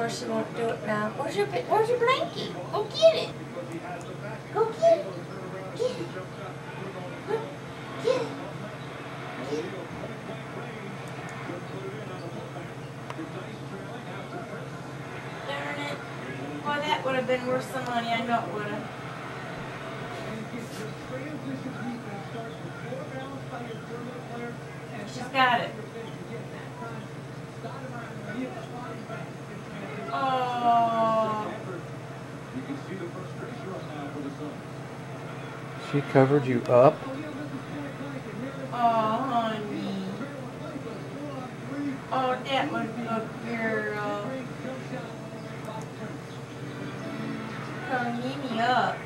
course, she won't do it now. Where's your Where's your blankie? Go get it. Go get it. Get it. Go Get it. Get it. Darn it. Boy, that would have been worth some money. I know it would have. She's got it. Oh. She covered you up? Oh, honey. Oh, that was a girl. Come, give me up.